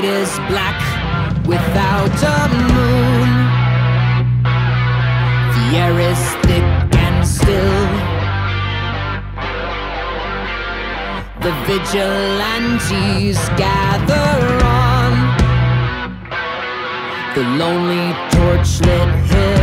night is black without a moon. The air is thick and still. The vigilantes gather on the lonely torchlit hill.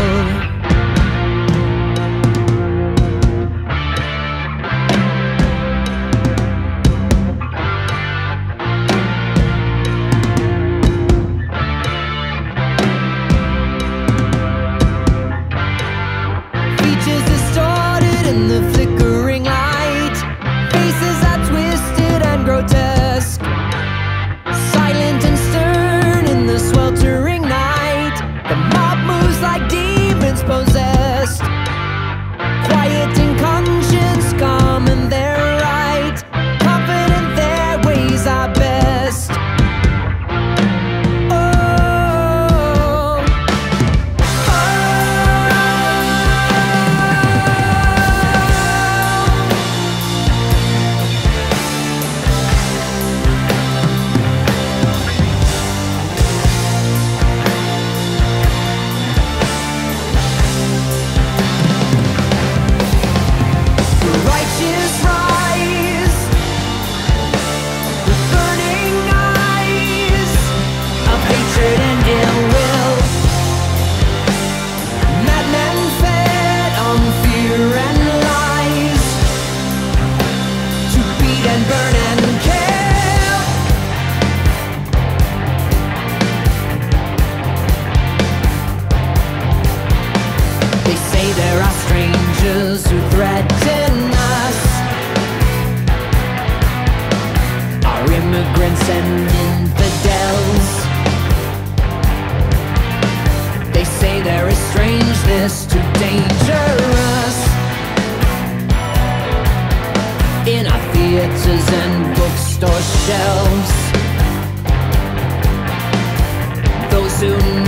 There are strangers who threaten us. Immigrants and infidels. They say there is strangeness too dangerous in our theaters and bookstore shelves. Those who